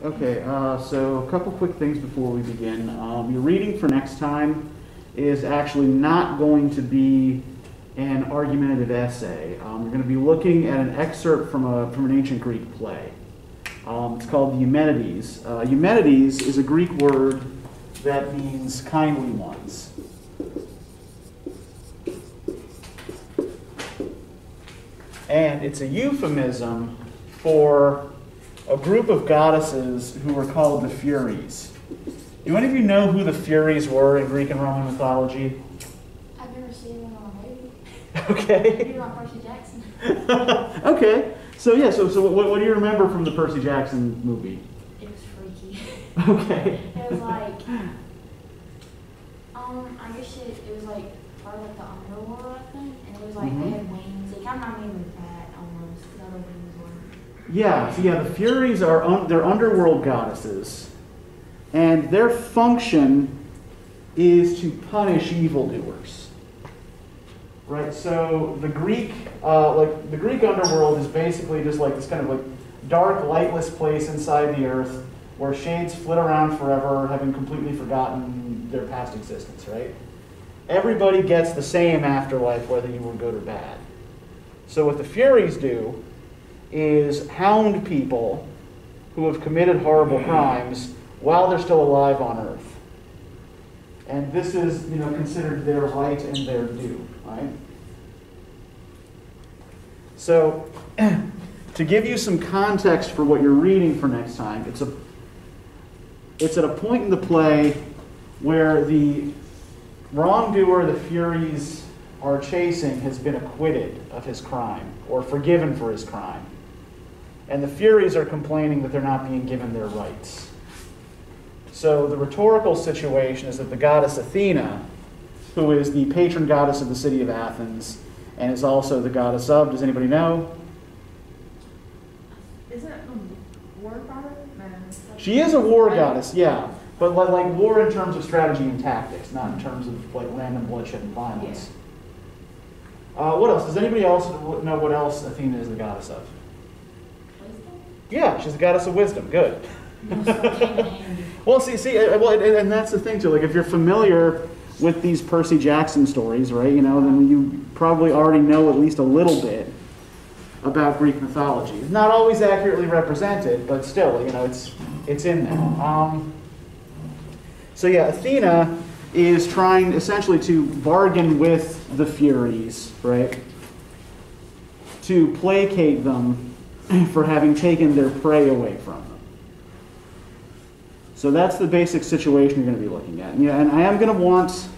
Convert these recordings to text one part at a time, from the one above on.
Okay, uh, so a couple quick things before we begin. Um, your reading for next time is actually not going to be an argumentative essay. Um, you're going to be looking at an excerpt from, a, from an ancient Greek play. Um, it's called the Eumenides. Uh, Eumenides is a Greek word that means kindly ones. And it's a euphemism for a group of goddesses who were called the Furies. Do any of you know who the Furies were in Greek and Roman mythology? I've never seen one on a movie. Okay. On Percy Jackson. okay. So yeah. So so what, what do you remember from the Percy Jackson movie? It was freaky. Okay. It was like, um, I guess it, it was like part of like the underworld, I think, and it was like Mhm. they had wings. It kind of reminded me of that almost. 'cause I don't know what wings Yeah. So yeah, the Furies are un- they're underworld goddesses, and their function is to punish evildoers. Right. So the Greek, uh, like the Greek underworld, is basically just like this kind of like dark, lightless place inside the earth where shades flit around forever, having completely forgotten their past existence. Right. Everybody gets the same afterlife, whether you were good or bad. So what the Furies do is hound people who have committed horrible crimes while they're still alive on earth. And this is, you know, considered their right and their due, right? So, to give you some context for what you're reading for next time, it's a it's at a point in the play where the wrongdoer the Furies are chasing has been acquitted of his crime or forgiven for his crime. And the Furies are complaining that they're not being given their rights. So the rhetorical situation is that the goddess Athena, who is the patron goddess of the city of Athens and is also the goddess of, does anybody know? Isn't war goddess? She is a war goddess, yeah. But like, like war in terms of strategy and tactics, not in terms of like random bloodshed and violence. Uh, what else? Does anybody else know what else Athena is the goddess of? Yeah, she's a goddess of wisdom. Good. Well, see, see, uh, well, and, and that's the thing too. Like, if you're familiar with these Percy Jackson stories, right? You know, then you probably already know at least a little bit about Greek mythology. It's not always accurately represented, but still, you know, it's it's in there. Um, so yeah, Athena is trying essentially to bargain with the Furies, right? To placate them for having taken their prey away from them. So that's the basic situation you're going to be looking at. Yeah, and I am going to want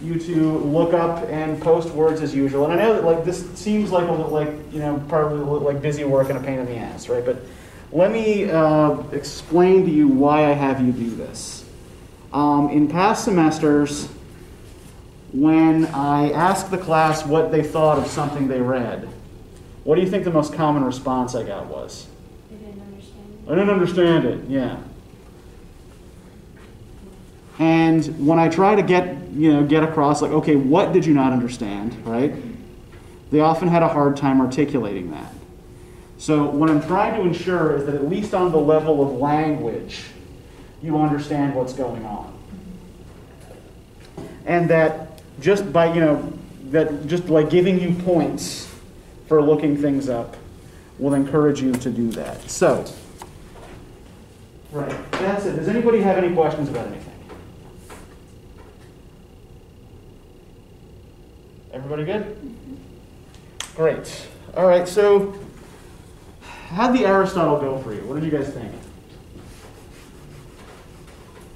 you to look up and post words as usual. And I know that like this seems like a little like you know probably like busy work and a pain in the ass, right? But let me uh, explain to you why I have you do this. Um, in past semesters, when I asked the class what they thought of something they read, what do you think the most common response I got was? They didn't understand. it. I didn't understand it. Yeah. And when I try to get, you know, get across like, okay, what did you not understand, right? They often had a hard time articulating that. So what I'm trying to ensure is that at least on the level of language, you understand what's going on. And that just by, you know, that just like giving you points for looking things up will encourage you to do that. So, right, that's it. Does anybody have any questions about anything? Everybody good? Great. All right, so how'd the Aristotle go for you? What did you guys think?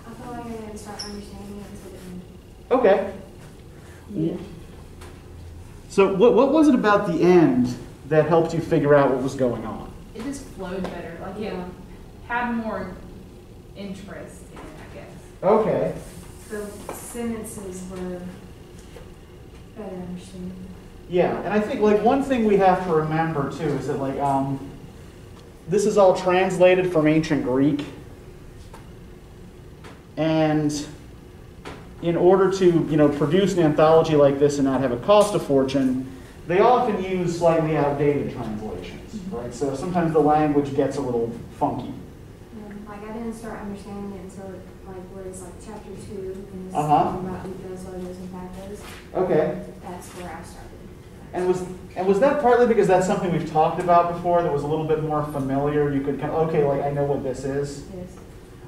I feel like I didn't start understanding it until the end. Okay. Yeah. So what, what was it about the end that helped you figure out what was going on? It just flowed better. Like it Yeah. had more interest in it, I guess. Okay. The sentences were better understood. Yeah, and I think like one thing we have to remember too is that like um, this is all translated from ancient Greek, and in order to you know produce an anthology like this and not have it cost a fortune, they often use slightly outdated translations, right? So sometimes the language gets a little funky. Yeah, like I didn't start understanding it until like where it's like chapter two and it's Uh-huh. talking about ethos, logos, and pathos. Okay. That's where I started. And was and was that partly because that's something we've talked about before that was a little bit more familiar? You could kind of okay, like I know what this is. Yes.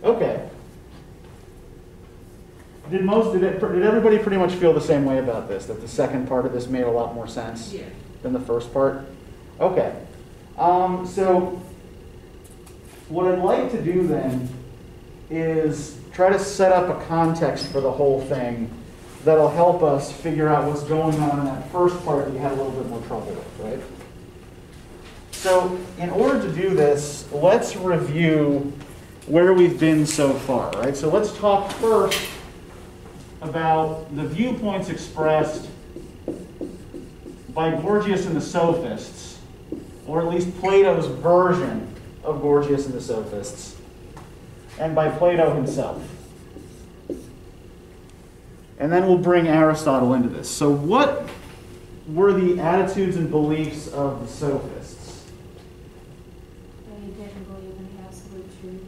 Okay. Did most did it did everybody pretty much feel the same way about this? That the second part of this made a lot more sense Yeah. than the first part? Okay. Um, so what I'd like to do then is try to set up a context for the whole thing that'll help us figure out what's going on in that first part that you had a little bit more trouble with, right? So, in order to do this, let's review where we've been so far, right? So, let's talk first about the viewpoints expressed by Gorgias and the Sophists, or at least Plato's version of Gorgias and the Sophists, and by Plato himself. And then we'll bring Aristotle into this. So, what were the attitudes and beliefs of the Sophists? They didn't believe in the absolute truth.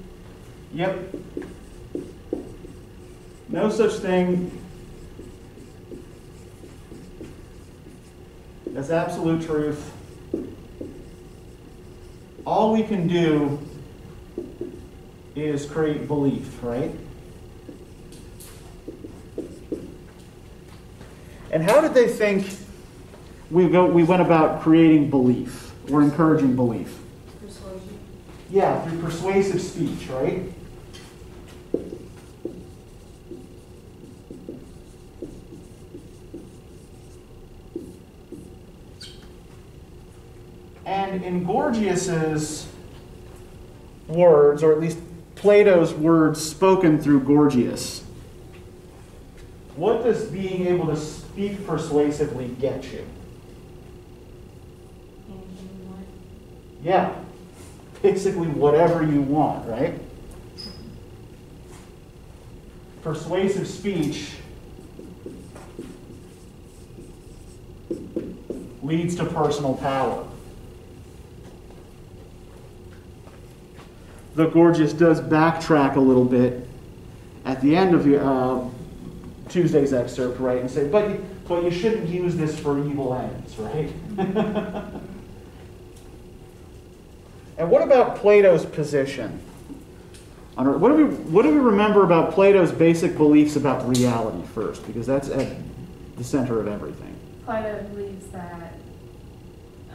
Yep. No such thing as absolute truth. All we can do is create belief, right? And how did they think we go we went about creating belief or encouraging belief? Persuasion. Yeah, through persuasive speech, right? And in Gorgias's words, or at least Plato's words spoken through Gorgias, what does being able to speak persuasively get you? Yeah, basically whatever you want, right? Persuasive speech leads to personal power. The Gorgias does backtrack a little bit at the end of uh, Tuesday's excerpt, right, and say, but, but you shouldn't use this for evil ends, right? And what about Plato's position? on- What do we what do we remember about Plato's basic beliefs about reality first? Because that's at the center of everything. Plato believes that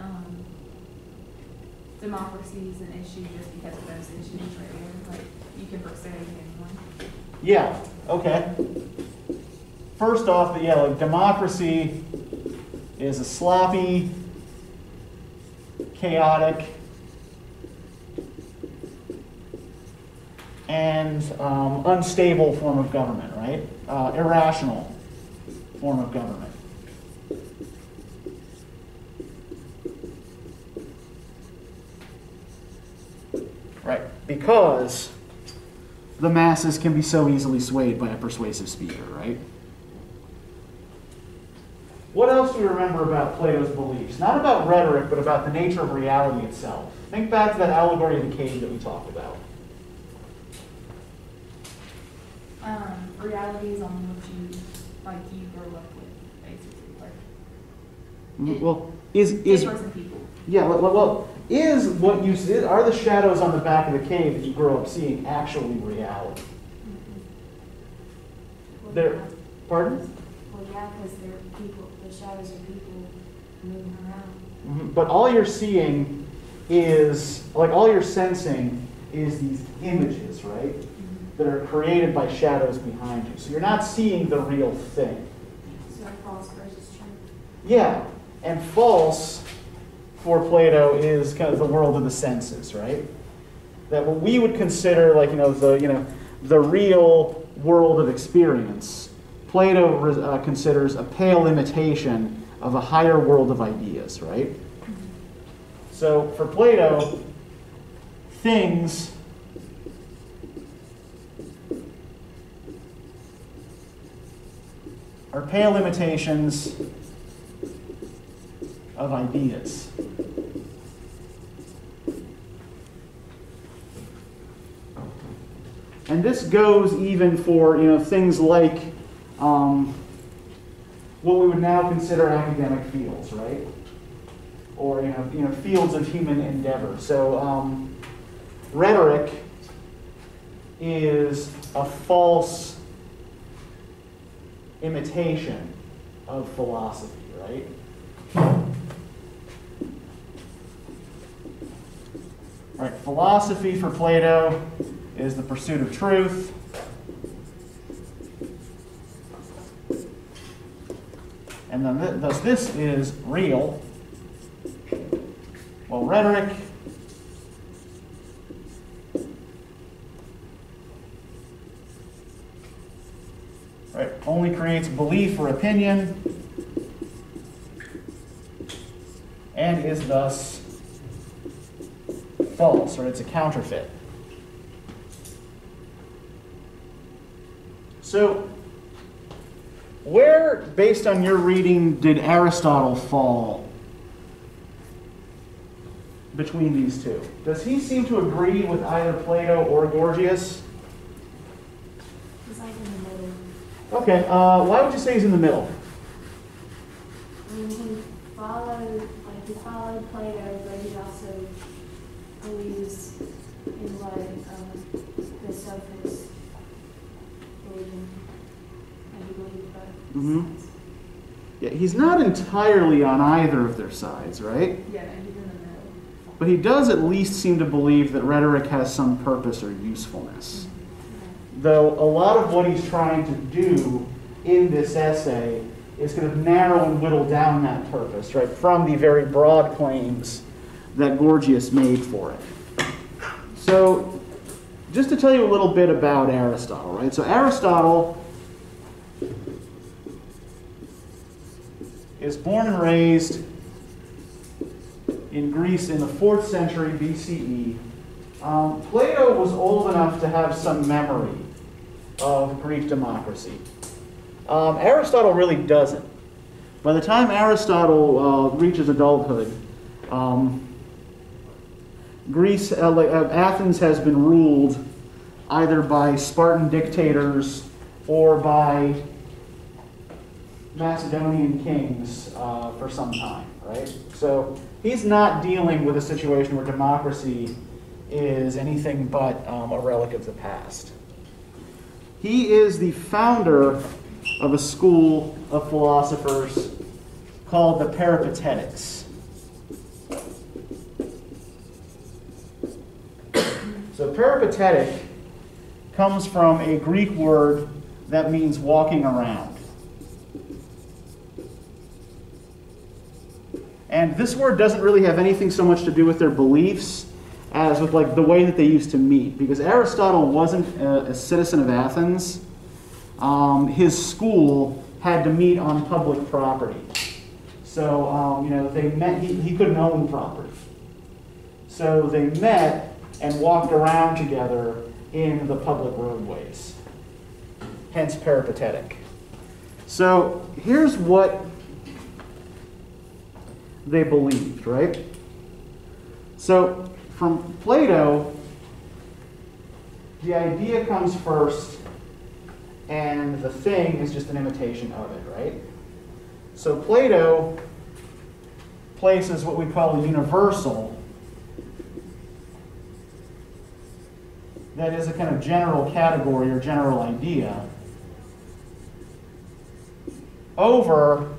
um, democracy is an issue just because of those issues right there. Like, you can persuade anyone. Yeah. Okay. First off, yeah, like democracy is a sloppy, chaotic, and um, unstable form of government, right? Uh, irrational form of government. Right. Because the masses can be so easily swayed by a persuasive speaker, right? What else do we remember about Plato's beliefs? Not about rhetoric, but about the nature of reality itself. Think back to that allegory of the cave that we talked about. Um, reality is only what you, like, you grow up with, basically. Like, It- Well, is is differs in people. yeah, well, well, well, is what you see are the shadows on the back of the cave that you grow up seeing actually reality? Well, There, yeah. pardon? Well, yeah, because they're people, the shadows are people moving around. Mhm. But all you're seeing is, like, all you're sensing is these images, right? That are created by shadows behind you. So you're not seeing the real thing. So false versus true. Yeah, and false for Plato is kind of the world of the senses, right? That what we would consider like you know the you know the real world of experience, Plato uh, considers a pale imitation of a higher world of ideas, right? So for Plato, things are pale imitations of ideas. And this goes even for you know things like um, what we would now consider academic fields, right? Or you know, you know fields of human endeavor. So um, rhetoric is a false imitation of philosophy, right? Right, philosophy for Plato is the pursuit of truth. And then th- thus this is real. Well, rhetoric right, only creates belief or opinion and is thus false, or it's a counterfeit. So, where, based on your reading, did Aristotle fall between these two? Does he seem to agree with either Plato or Gorgias? He's like in the middle. Okay, uh, why would you say he's in the middle? I mean, he followed, like, he followed Plato, but he also believes in what, the sophists believe in. And he believed both Mhm. Yeah, he's not entirely on either of their sides, right? Yeah, he's in the middle. But he does at least seem to believe that rhetoric has some purpose or usefulness. Though a lot of what he's trying to do in this essay is kind of narrow and whittle down that purpose, right, from the very broad claims that Gorgias made for it. So, just to tell you a little bit about Aristotle, right? So, Aristotle is born and raised in Greece in the 4th century BCE. Um, Plato was old enough to have some memory of Greek democracy. Um, Aristotle really doesn't. By the time Aristotle uh, reaches adulthood, um, Greece, uh, Athens has been ruled either by Spartan dictators or by Macedonian kings uh, for some time, right? So he's not dealing with a situation where democracy is anything but um, a relic of the past. He is the founder of a school of philosophers called the Peripatetics. So peripatetic comes from a Greek word that means walking around. And this word doesn't really have anything so much to do with their beliefs as with like the way that they used to meet. Because Aristotle wasn't a, a citizen of Athens. Um, his school had to meet on public property. So, um, you know, they met, he, he couldn't own property. So they met and walked around together in the public roadways. Hence peripatetic. So here's what they believed, right? So from Plato, the idea comes first, and the thing is just an imitation of it, right? So Plato places what we call a universal that is a kind of general category or general idea over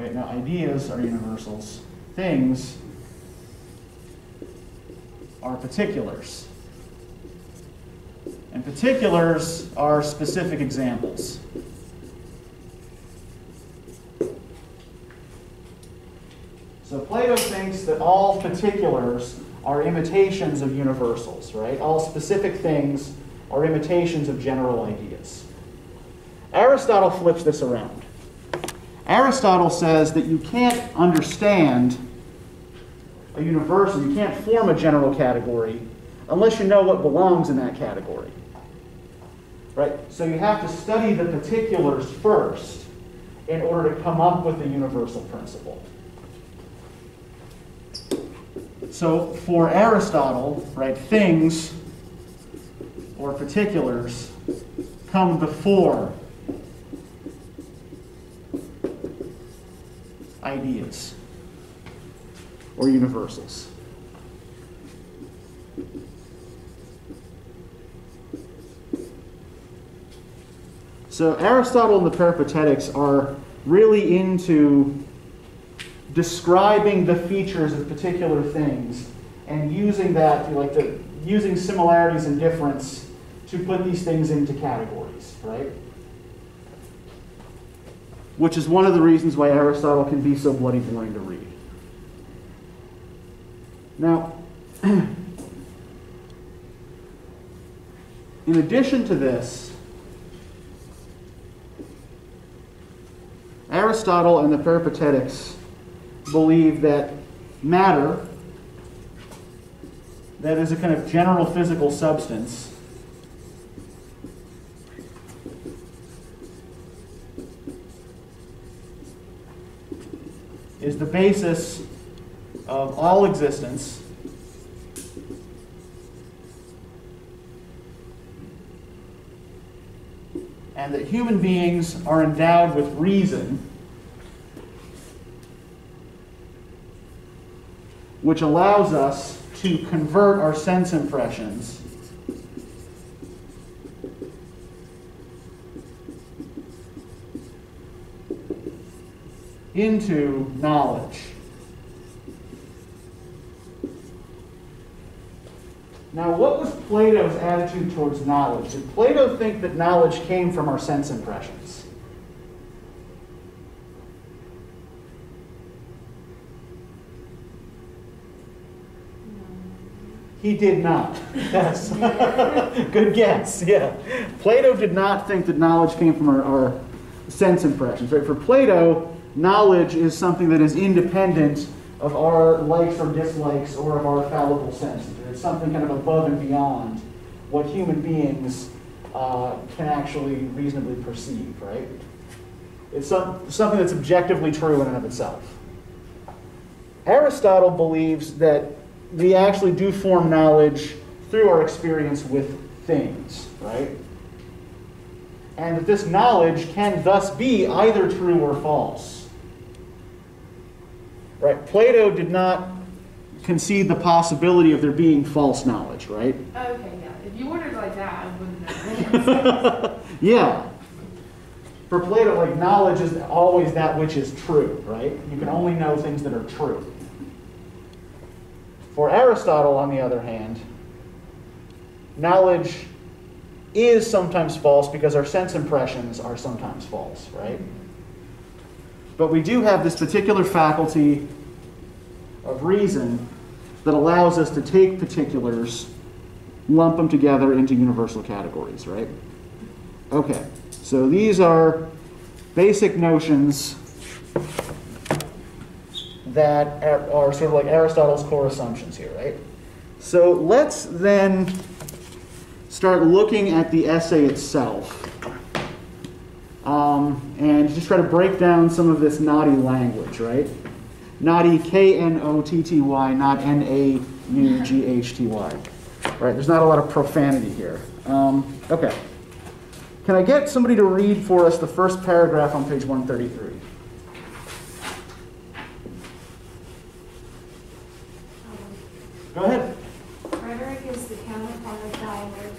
wait no ideas are universals. Things are particulars. And particulars are specific examples. So plato thinks that all particulars are imitations of universals, right? All specific things are imitations of general ideas. Aristotle flips this around. Aristotle says that you can't understand a universal, you can't form a general category unless you know what belongs in that category. Right? So you have to study the particulars first in order to come up with the universal principle. So for Aristotle, right, things or particulars come before ideas or universals. So Aristotle and the Peripatetics are really into describing the features of particular things and using that, like the, using similarities and difference to put these things into categories, right? Which is one of the reasons why Aristotle can be so bloody boring to read. Now, in addition to this, Aristotle and the Peripatetics believe that matter, that is a kind of general physical substance, is the basis of all existence. And that human beings are endowed with reason, which allows us to convert our sense impressions into knowledge. Now, what was Plato's attitude towards knowledge? Did Plato think that knowledge came from our sense impressions? He did not. Yes. Good guess. Yeah. Plato did not think that knowledge came from our, our sense impressions. Right? For Plato, knowledge is something that is independent of our likes or dislikes or of our fallible senses. It's something kind of above and beyond what human beings uh, can actually reasonably perceive, right? It's some, something that's objectively true in and of itself. Aristotle believes that we actually do form knowledge through our experience with things, right? And that this knowledge can thus be either true or false. Right? Plato did not concede the possibility of there being false knowledge, right? Okay, yeah. If you ordered like that, I wouldn't know. yeah. For Plato, like knowledge is always that which is true, right? You can only know things that are true. For Aristotle, on the other hand, knowledge is sometimes false because our sense impressions are sometimes false, right? But we do have this particular faculty of reason that allows us to take particulars, lump them together into universal categories, right? Okay, so these are basic notions that are sort of like Aristotle's core assumptions here, right? So let's then start looking at the essay itself um, and just try to break down some of this naughty language, right? Naughty, K-N-O-T-T-Y, not N-A-U-G-H-T-Y. Right, there's not a lot of profanity here. Um, okay. Can I get somebody to read for us the first paragraph on page 133? Go ahead. Rhetoric is the counterpart of dialogue.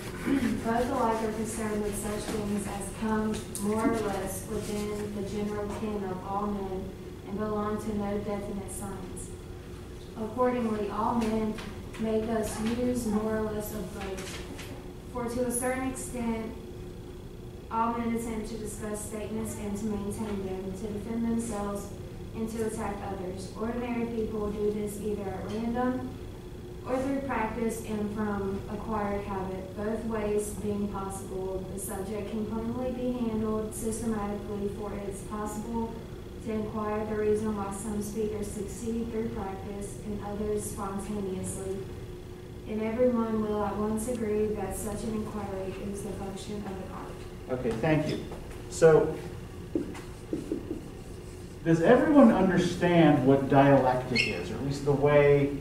Both alike are concerned with such things as come more or less within the general ken of all men and belong to no definite science. Accordingly, all men make us use more or less of both. For to a certain extent, all men attempt to discuss statements and to maintain them, to defend themselves and to attack others. Ordinary people do this either at random or through practice and from acquired habit, both ways being possible. The subject can plainly be handled systematically, for it is possible to inquire the reason why some speakers succeed through practice and others spontaneously. And everyone will at once agree that such an inquiry is the function of an art. Okay, thank you. So, does everyone understand what dialectic is, or at least the way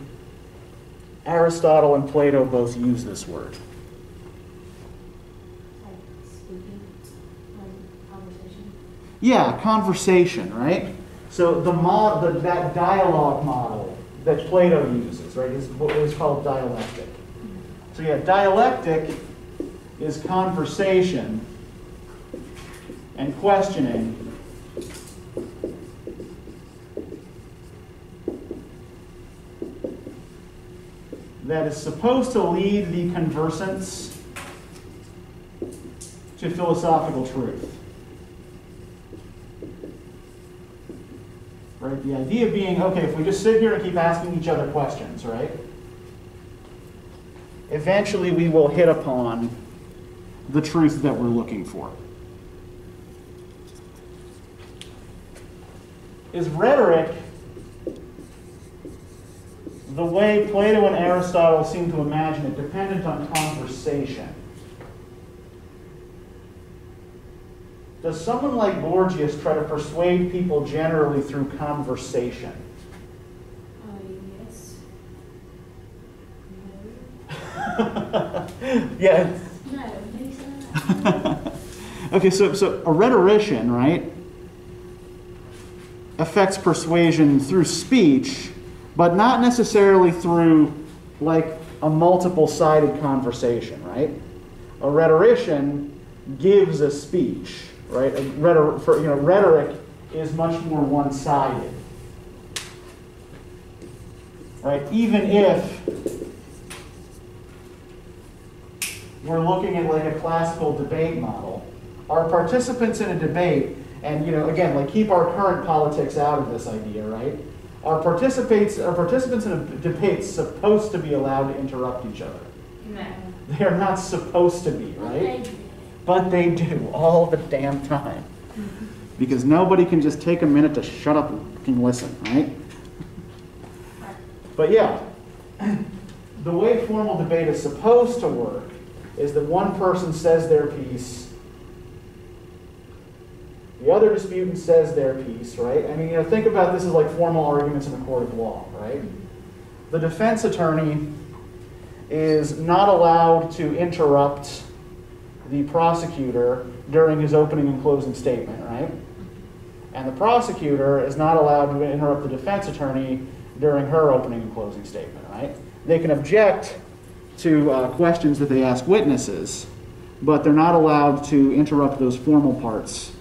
Aristotle and Plato both use this word? Yeah, conversation, right? So the mod, the, that dialogue model that Plato uses, right, is what is called dialectic. So yeah, dialectic is conversation and questioning. That is supposed to lead the conversants to philosophical truth. Right? The idea being, okay, if we just sit here and keep asking each other questions, right? Eventually we will hit upon the truth that we're looking for. Is rhetoric the way Plato and Aristotle seem to imagine it dependent on conversation? Does someone like Gorgias try to persuade people generally through conversation? Uh, yes. No. yeah. No, okay, so, so a rhetorician, right, affects persuasion through speech, but not necessarily through like a multiple sided conversation, right? A rhetorician gives a speech, right? A rhetor- for, you know, rhetoric is much more one sided. Right? Even if we're looking at like a classical debate model, our participants in a debate, and you know, again, like keep our current politics out of this idea, right? Our participants, our participants in a debate supposed to be allowed to interrupt each other. No. They are not supposed to be, right? But they do all the damn time. Because nobody can just take a minute to shut up and listen, right? But yeah, the way formal debate is supposed to work is that one person says their piece, the other disputant says their piece, right? I mean, you know, think about this as like formal arguments in a court of law, right? The defense attorney is not allowed to interrupt the prosecutor during his opening and closing statement, right? And the prosecutor is not allowed to interrupt the defense attorney during her opening and closing statement, right? They can object to uh, questions that they ask witnesses, but they're not allowed to interrupt those formal parts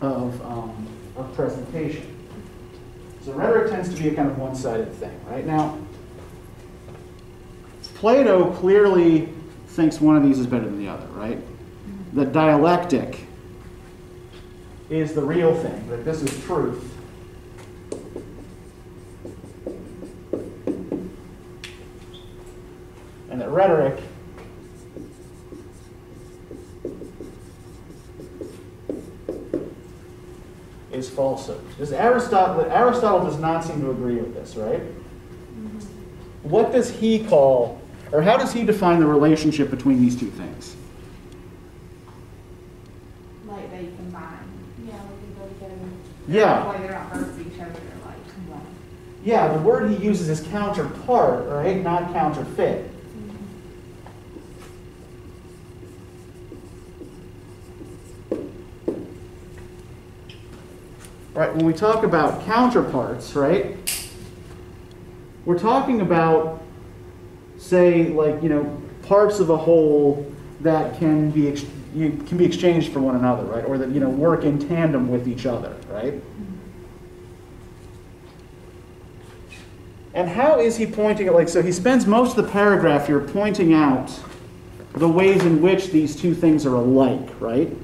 of, um, of presentation. So rhetoric tends to be a kind of one-sided thing, right? Now, Plato clearly thinks one of these is better than the other, right? The dialectic is the real thing, that this is truth. And that rhetoric is falsehood. Does Aristotle, Aristotle does not seem to agree with this, right? Mm-hmm. What does he call, or how does he define the relationship between these two things? Like they combine. Yeah, we can go together. Yeah. Like they're not versus each other, they're like combined. Yeah, the word he uses is counterpart, right? Not counterfeit. Right, when we talk about counterparts, right? We're talking about, say, like, you know, parts of a whole that can be, can be exchanged for one another, right? Or that, you know, work in tandem with each other, right? And how is he pointing at, like, so he spends most of the paragraph here pointing out the ways in which these two things are alike, right?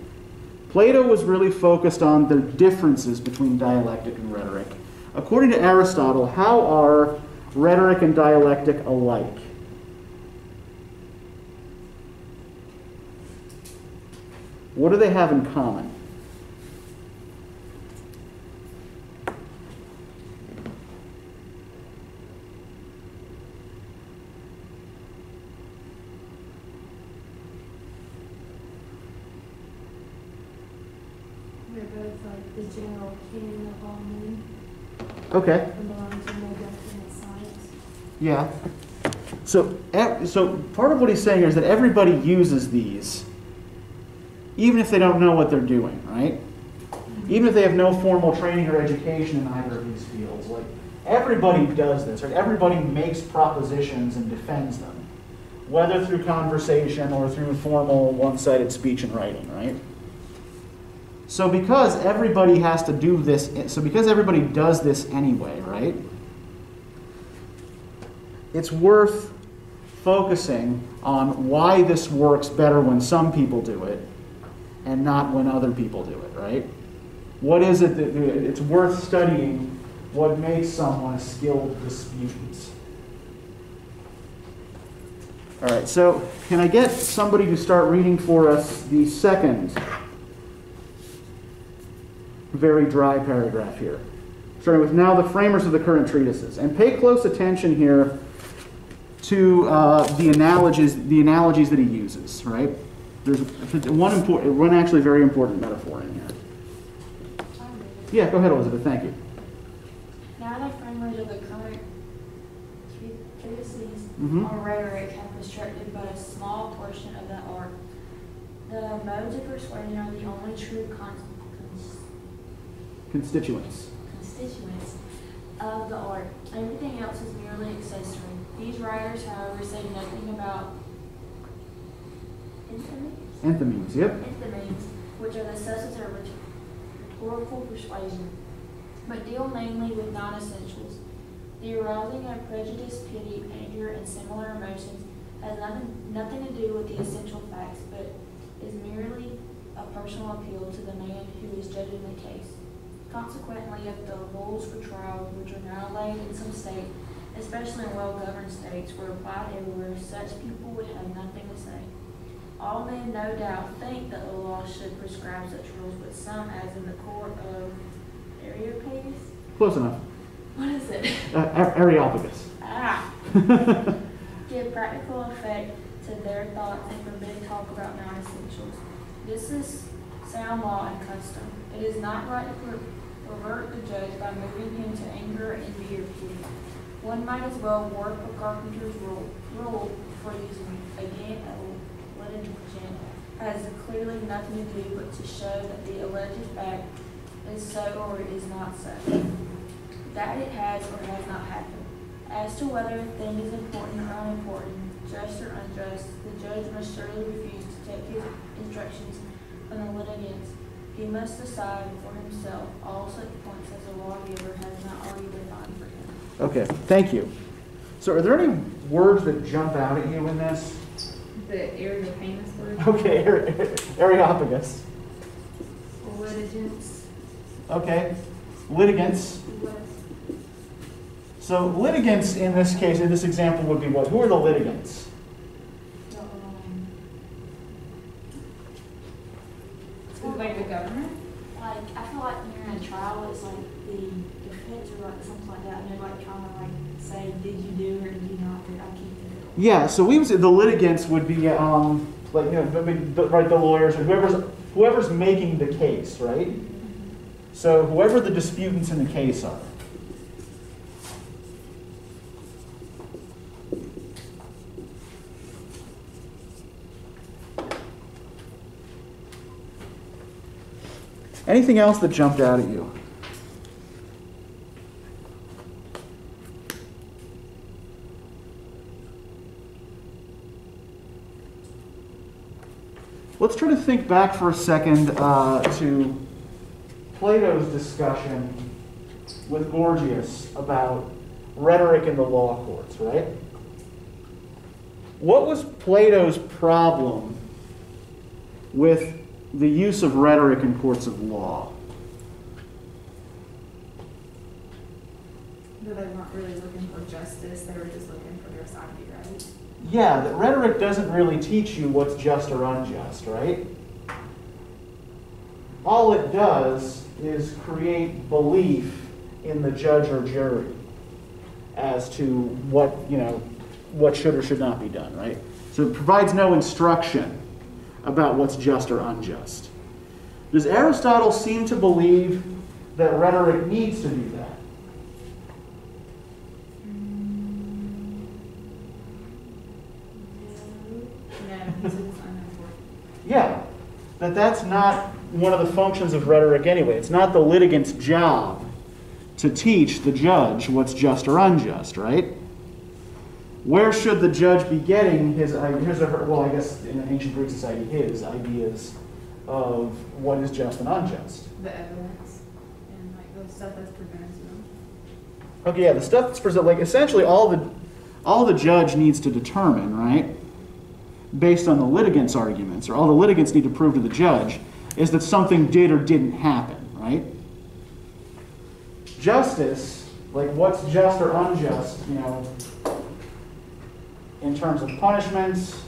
Plato was really focused on the differences between dialectic and rhetoric. According to Aristotle, how are rhetoric and dialectic alike? What do they have in common? They're both like the general canon of all men Okay. and belong to no definite science. Yeah. So, so part of what he's saying here is that everybody uses these even if they don't know what they're doing, right? Even if they have no formal training or education in either of these fields, like everybody does this, right? Everybody makes propositions and defends them, whether through conversation or through formal one-sided speech and writing, right? So because everybody has to do this, so because everybody does this anyway, right? It's worth focusing on why this works better when some people do it and not when other people do it, right? What is it that it's worth studying what makes someone a skilled disputant? All right, so can I get somebody to start reading for us the second very dry paragraph here? Starting with now the framers of the current treatises. And pay close attention here to uh, the analogies, the analogies that he uses, right? There's one important, one actually very important metaphor in here. Yeah, go ahead, Elizabeth. Thank you. Now the framers of the current tre- treatises Mhm. on rhetoric have constructed but a small portion of that art. The modes of persuasion are the only true con- cons- Constituents. constituents of the art. Everything else is merely accessory. These writers, however, say nothing about enthymemes, Enthymemes. Yep. enthymemes, which are the substance rhetorical persuasion, but deal mainly with non-essentials. The arousing of prejudice, pity, anger, and similar emotions has nothing, nothing to do with the essential facts, but is merely a personal appeal to the man who is judging the case. Consequently, if the rules for trial, which are now laid in some state, especially in well-governed states, were applied everywhere, such people would have nothing to say. All men, no doubt, think that the law should prescribe such rules, but some, as in the court of Areopagus, Close enough. what is it? Uh, Areopagus. Ah, give practical effect to their thoughts and forbid talk about non-essentials. This is sound law and custom. It is not right to per- pervert the judge by moving him to anger, envy, or pity. One might as well work a carpenter's rule, rule for using again a has clearly nothing to do but to show that the alleged fact is so or is not so. That it has or has not happened. As to whether a thing is important or unimportant, just or unjust, the judge must surely refuse to take his instructions from the litigants. He must decide for himself all such points as the lawgiver has not already defined for him. Okay. Thank you. So, are there any words that jump out at you in this? The word. Okay. Areopagus. Litigants. Okay. Litigants. So litigants in this case, in this example, would be what? Who are the litigants? Like the government? Like, I feel like you're in a trial, it's like the defense or like something like that, and they're like trying to like say, did you do or did you not do? I can't think of it. Yeah. So we would the litigants would be um, like you know, right, the lawyers or whoever's whoever's making the case, right? So whoever the disputants in the case are. Anything else that jumped out at you? Let's try to think back for a second uh, to Plato's discussion with Gorgias about rhetoric in the law courts, right? What was Plato's problem with the use of rhetoric in courts of law? That they weren't really looking for justice, they were just looking for their side right. Yeah, that rhetoric doesn't really teach you what's just or unjust, right? All it does is create belief in the judge or jury as to what, you know, what should or should not be done, right? So it provides no instruction about what's just or unjust. Does Aristotle seem to believe that rhetoric needs to do that? No, he said it's unimportant. Yeah. that that's not one of the functions of rhetoric anyway. It's not the litigant's job to teach the judge what's just or unjust, right? Where should the judge be getting his, his or her, well, I guess in an ancient Greek society, his ideas of what is just and unjust? The evidence and like the stuff that's presented to them. Okay, yeah, the stuff that's presented, like essentially all the, all the judge needs to determine, right, based on the litigant's arguments, or all the litigants need to prove to the judge, is that something did or didn't happen, right? Justice, like what's just or unjust, you know, in terms of punishments,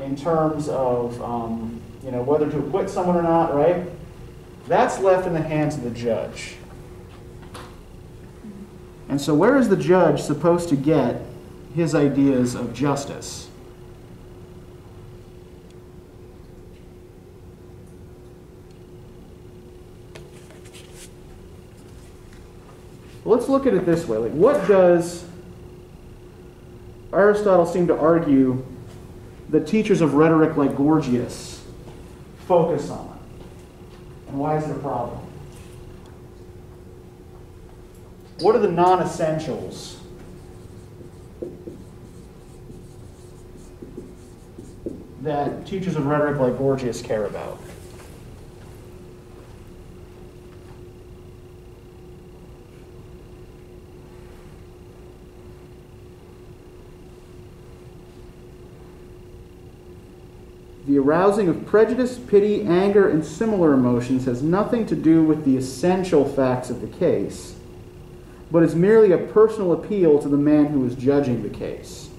in terms of, um, you know, whether to acquit someone or not, right? That's left in the hands of the judge. And so, where is the judge supposed to get his ideas of justice? Let's look at it this way. Like, what does Aristotle seem to argue that teachers of rhetoric like Gorgias focus on? And why is it a problem? What are the non essentials? That teachers of rhetoric like Gorgias care about. The arousing of prejudice, pity, anger, and similar emotions has nothing to do with the essential facts of the case, but is merely a personal appeal to the man who is judging the case.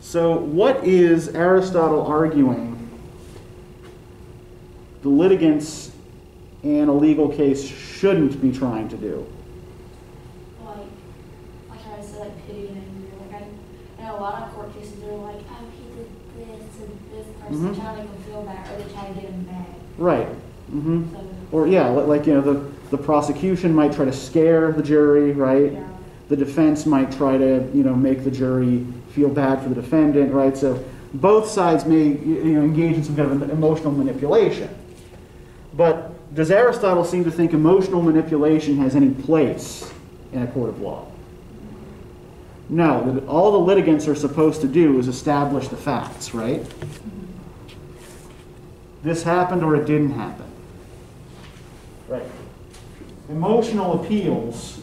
So, what is Aristotle arguing the litigants in a legal case shouldn't be trying to do? like, like I said, like pity and anger. Like I, I know a lot of court cases are like, oh, he did this and this person, Mhm. trying to make him feel bad, or they try to get him mad. Right. hmm So, Or, yeah, li- like, you know, the, the prosecution might try to scare the jury, right? yeah. The defense might try to, you know, make the jury feel bad for the defendant, right? So both sides may, you know, engage in some kind of emotional manipulation. But does Aristotle seem to think emotional manipulation has any place in a court of law? No, all the litigants are supposed to do is establish the facts, right? This happened or it didn't happen. Right. Emotional appeals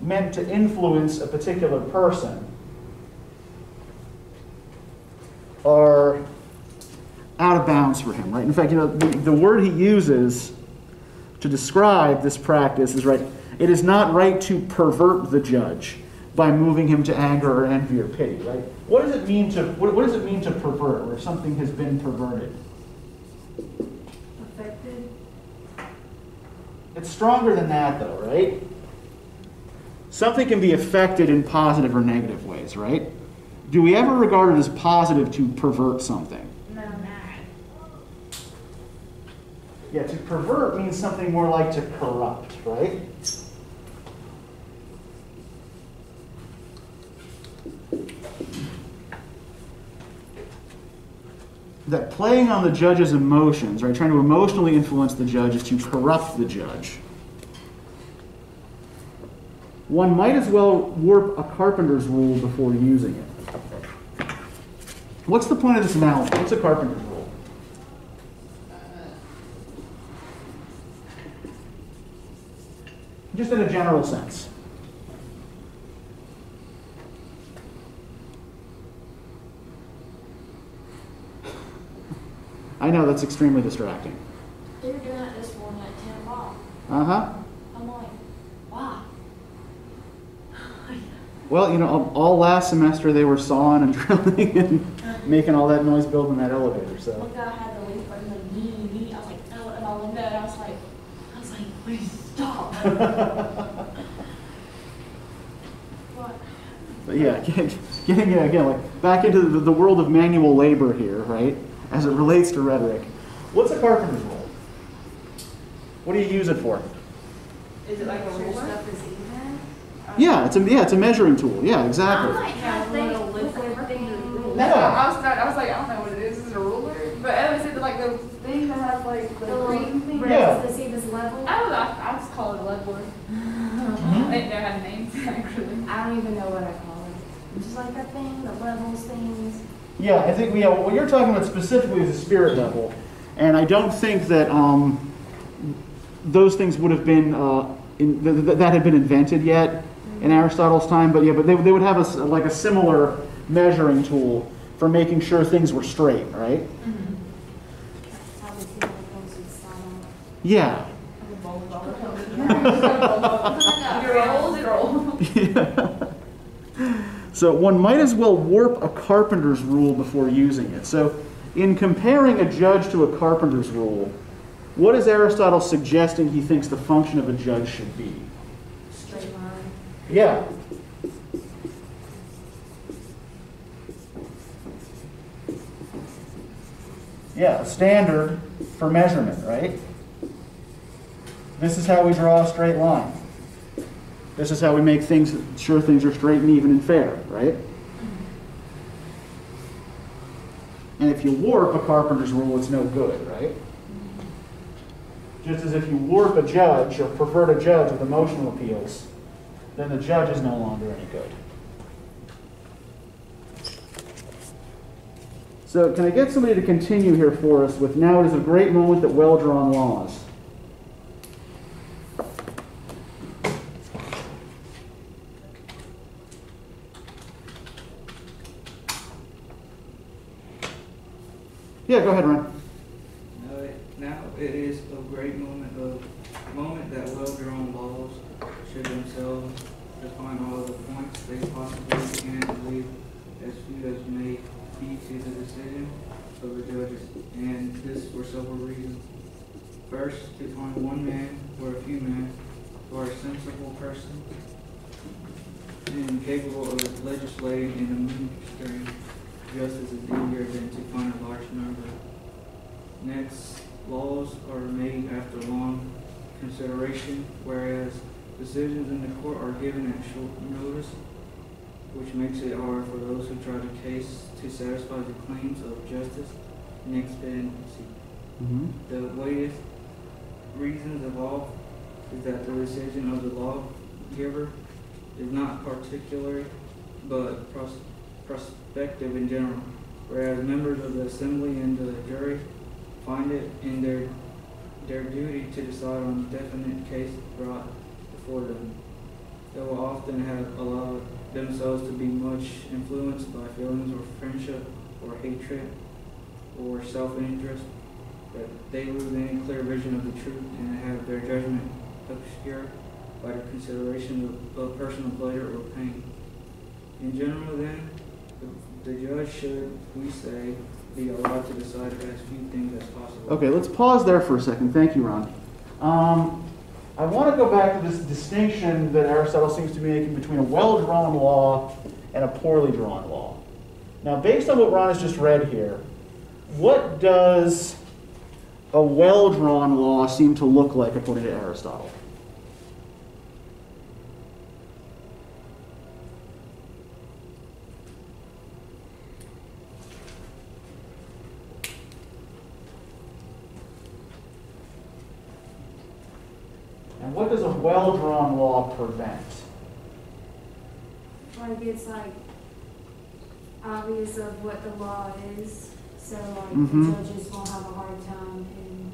meant to influence a particular person are out of bounds for him, right? In fact, you know, the, the word he uses to describe this practice is right. It is not right to pervert the judge by moving him to anger or envy or pity, right? What does it mean to what, what does it mean to pervert, or if something has been perverted? Affected. It's stronger than that, though, right? Something can be affected in positive or negative ways, right? Do we ever regard it as positive to pervert something? No. Yeah, to pervert means something more like to corrupt, right? That playing on the judge's emotions, right, trying to emotionally influence the judge is to corrupt the judge. One might as well warp a carpenter's rule before using it. What's the point of this analogy? What's a carpenter's rule? Just in a general sense. I know that's extremely distracting. They were doing that this morning at ten o'clock. Uh huh. I'm like, wow. Well, you know, all- all last semester they were sawing and drilling and making all that noise building that elevator. So, One guy had the leaf button like me, me. I was like, oh, and my window, and I was like, I was like, please stop. what? but yeah, getting, getting yeah, again like back into the, the world of manual labor here, right? As it relates to rhetoric. What's a carpenter's rule? What do you use it for? Is it like a ruler? Stuff is even. Yeah, it's a yeah, it's a measuring tool. Yeah, I exactly. might Yeah, have a little think with everything thing. That's Yeah. what I was, I was like, I don't know what it is. Is it a ruler? But I always said like the thing like the The green thing. Yeah. to see this level. I don't know. I, I just call it a lead board. I didn't know how to name it actually. I don't even know what I call it. Just like that thing that levels things. Yeah, I think yeah, what you're talking about specifically is the spirit level, and I don't think that um, those things would have been uh, in, th- th- that had been invented yet in Aristotle's time. But yeah, but they, they would have a s like a similar measuring tool for making sure things were straight, right? That's how we see when it comes to style. Yeah. You roll, you roll. So one might as well warp a carpenter's rule before using it. So in comparing a judge to a carpenter's rule, what is Aristotle suggesting he thinks the function of a judge should be? Straight line. Yeah. Yeah, a standard for measurement, right? This is how we draw a straight line. This is how we make things sure things are straight and even and fair, right? And if you warp a carpenter's rule, it's no good, right? Just as if you warp a judge or pervert a judge with emotional appeals, then the judge is no longer any good. So, can I get somebody to continue here for us with now it is a great moment that well drawn laws? Yeah, go ahead, Ron. Now it- Now it is a great moment of, moment that well-drawn laws should themselves define all the points they possibly can leave as few as may be to the decision of the judges, and this for several reasons. First, to find one man or a few men who are sensible persons and capable of legislating and administering justice is easier than to find a large number. Next, laws are made after long consideration, whereas decisions in the court are given at short notice, which makes it hard for those who try the case to satisfy the claims of justice and expediency. Mm-hmm. The weighted reasons of all is that the decision of the lawgiver is not particular, but prospective in general, whereas members of the assembly and the jury find it in their, their duty to decide on a definite case brought before them. They will often have allowed themselves to be much influenced by feelings of friendship or hatred or self-interest, that they lose any clear vision of the truth and have their judgment obscured by the consideration of, of personal pleasure or pain. In general, then, the, judge should, we say, be allowed to decide as few things as possible. Okay, let's pause there for a second. Thank you, Ron. Um, I want to go back to this distinction that Aristotle seems to be making between a well drawn law and a poorly drawn law. Now, based on what Ron has just read here, what does a well drawn law seem to look like according to Aristotle? And what does a well drawn law prevent? Like it's like obvious of what the law is, so like Mhm. the judges won't have a hard time in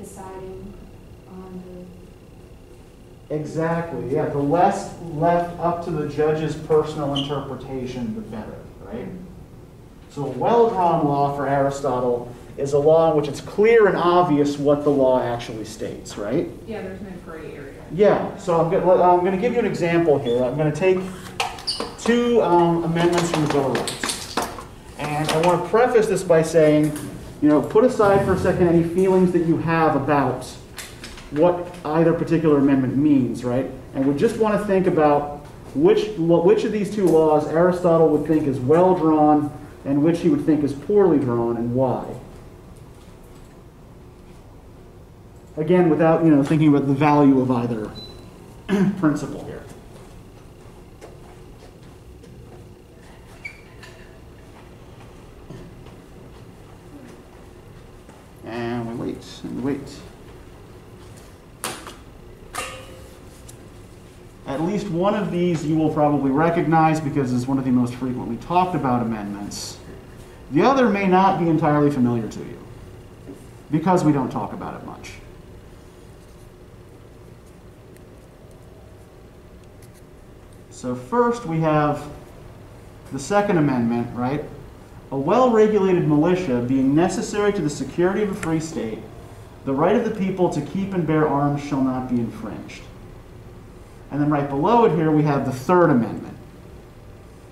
deciding on the. Exactly, yeah. The less left up to the judge's personal interpretation, the better, right? So a well-drawn law for Aristotle is a law in which it's clear and obvious what the law actually states, right? Yeah, there's no gray area. Yeah, so I'm going I'm to give you an example here. I'm going to take two um, amendments from the Bill of Rights. And I want to preface this by saying, you know, put aside for a second any feelings that you have about what either particular amendment means, right? And we just want to think about which, which of these two laws Aristotle would think is well drawn and which he would think is poorly drawn and why. Again, without, you know, thinking about the value of either principle here. And we wait and we wait. At least one of these you will probably recognize because it's one of the most frequently talked about amendments. The other may not be entirely familiar to you because we don't talk about it much. So, first we have the Second Amendment, right? A well regulated militia being necessary to the security of a free state, the right of the people to keep and bear arms shall not be infringed. And then right below it here we have the Third Amendment.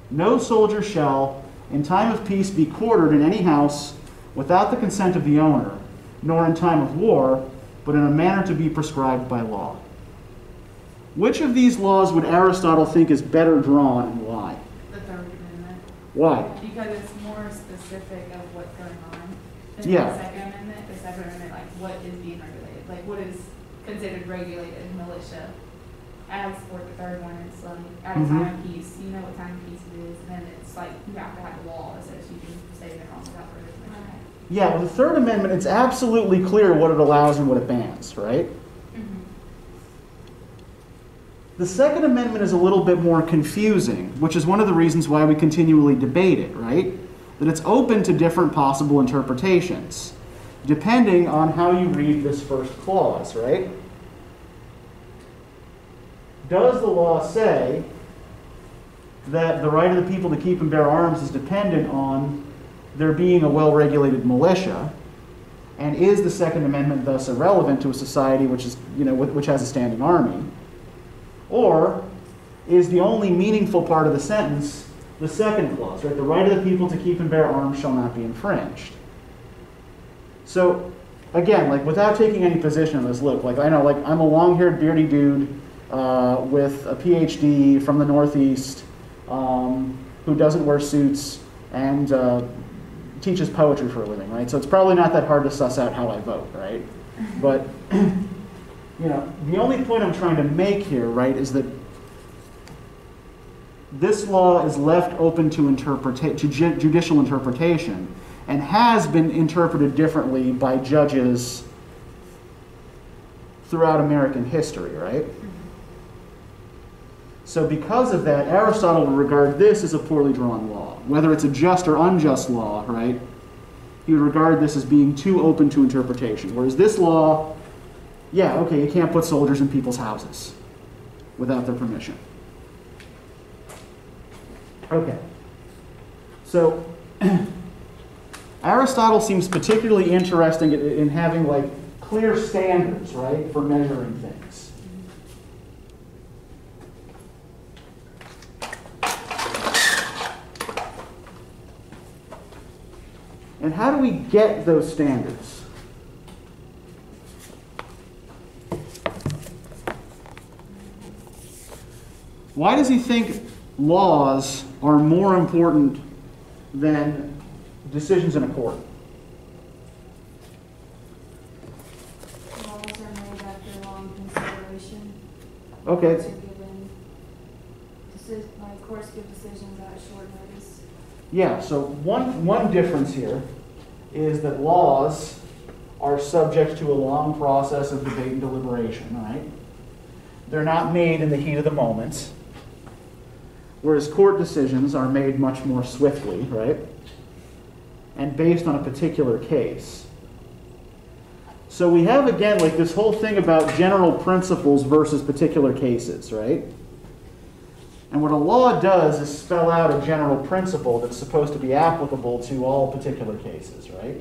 No soldier shall, in time of peace, be quartered in any house without the consent of the owner, nor in time of war, but in a manner to be prescribed by law. Which of these laws would Aristotle think is better drawn and why? The third amendment, Why? because it's more specific of what's going on. Than Yeah. the second amendment, the second amendment, like what is being regulated, like what is considered regulated militia. As for the third one, it's like at a Mhm. time of peace, you know what time of peace it is, and then it's like you have to have a law that says you can stay in the house without permission. Yeah, well, the Third Amendment, it's absolutely clear what it allows and what it bans, right? The Second Amendment is a little bit more confusing, which is one of the reasons why we continually debate it, right? That it's open to different possible interpretations, depending on how you read this first clause, right? Does the law say that the right of the people to keep and bear arms is dependent on there being a well regulated militia? And is the Second Amendment thus irrelevant to a society which, is, you know, which has a standing army? Or is the only meaningful part of the sentence the second clause, right? The right of the people to keep and bear arms shall not be infringed. So, again, like without taking any position on this, look, like I know, like I'm a long-haired, beardy dude uh, with a PhD from the Northeast um, who doesn't wear suits and uh, teaches poetry for a living, right? So it's probably not that hard to suss out how I vote, right? But you know, the only point I'm trying to make here, right, is that this law is left open to, interpreta- to ju- judicial interpretation and has been interpreted differently by judges throughout American history, right? Mm-hmm. So, because of that, Aristotle would regard this as a poorly drawn law. Whether it's a just or unjust law, right? He would regard this as being too open to interpretation. Whereas this law, yeah, okay, you can't put soldiers in people's houses without their permission. Okay. So, Aristotle seems particularly interesting in, in having like clear standards, right, for measuring things. And how do we get those standards? Why does he think laws are more important than decisions in a court? Laws are made after long consideration. Okay, given, like, courts give decisions at short notice. yeah, so one, one difference here is that laws are subject to a long process of debate and deliberation, right? They're not made in the heat of the moment, whereas court decisions are made much more swiftly, right? And based on a particular case. So we have again like this whole thing about general principles versus particular cases, right? And what a law does is spell out a general principle that's supposed to be applicable to all particular cases, right?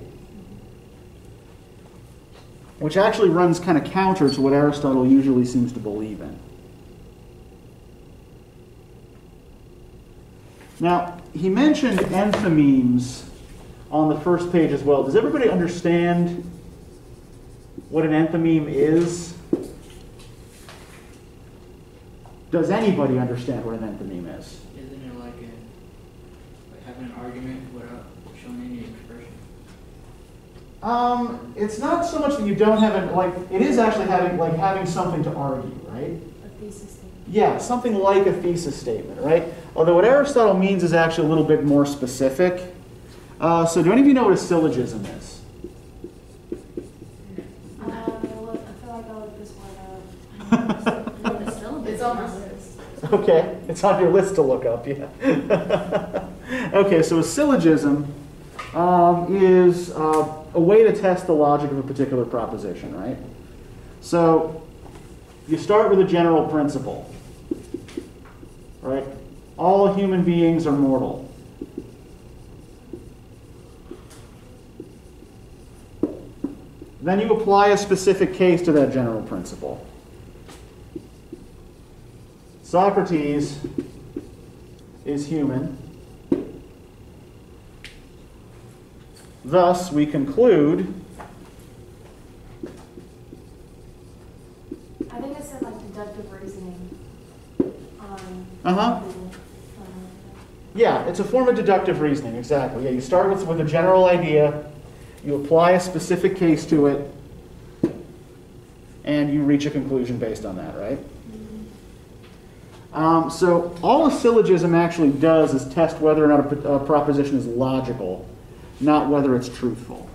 Which actually runs kind of counter to what Aristotle usually seems to believe in. Now, he mentioned enthymemes on the first page as well. Does everybody understand what an enthymeme is? Does anybody understand what an enthymeme is? Isn't it like a, like having an argument without showing any expression? Um, it's not so much that you don't have it, like, it is actually having, like, having something to argue, right? A thesis statement. Yeah, something like a thesis statement, right? Although what Aristotle means is actually a little bit more specific. Uh, so, do any of you know what a syllogism is? Uh, look, I feel like I looked this one up. It's It's on my list. Okay, it's on your list to look up, yeah. okay, so a syllogism um, is uh, a way to test the logic of a particular proposition, right? So you start with a general principle, right? All human beings are mortal. Then you apply a specific case to that general principle. Socrates is human. Thus, we conclude I think it said like deductive reasoning on. Uh-huh. Um, Yeah, it's a form of deductive reasoning, exactly. Yeah, you start with, with a general idea, you apply a specific case to it, and you reach a conclusion based on that, right? Um, so all a syllogism actually does is test whether or not a proposition is logical, not whether it's truthful.